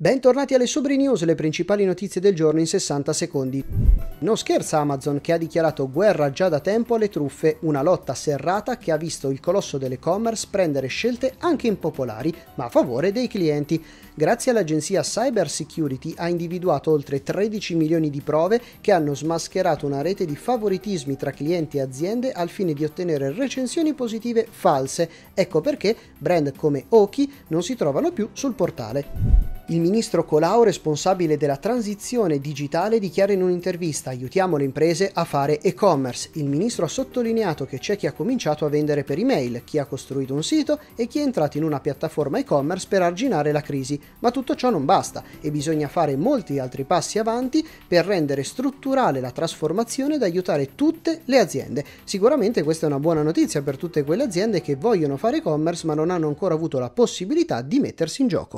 Bentornati alle Sobri News, le principali notizie del giorno in 60 secondi. Non scherza Amazon che ha dichiarato guerra già da tempo alle truffe, una lotta serrata che ha visto il colosso dell'e-commerce prendere scelte anche impopolari, ma a favore dei clienti. Grazie all'agenzia Cyber Security ha individuato oltre 13 milioni di prove che hanno smascherato una rete di favoritismi tra clienti e aziende al fine di ottenere recensioni positive false. Ecco perché brand come Oki non si trovano più sul portale. Il ministro Colau, responsabile della transizione digitale, dichiara in un'intervista aiutiamo le imprese a fare e-commerce. Il ministro ha sottolineato che c'è chi ha cominciato a vendere per email, chi ha costruito un sito e chi è entrato in una piattaforma e-commerce per arginare la crisi. Ma tutto ciò non basta e bisogna fare molti altri passi avanti per rendere strutturale la trasformazione ed aiutare tutte le aziende. Sicuramente questa è una buona notizia per tutte quelle aziende che vogliono fare e-commerce ma non hanno ancora avuto la possibilità di mettersi in gioco.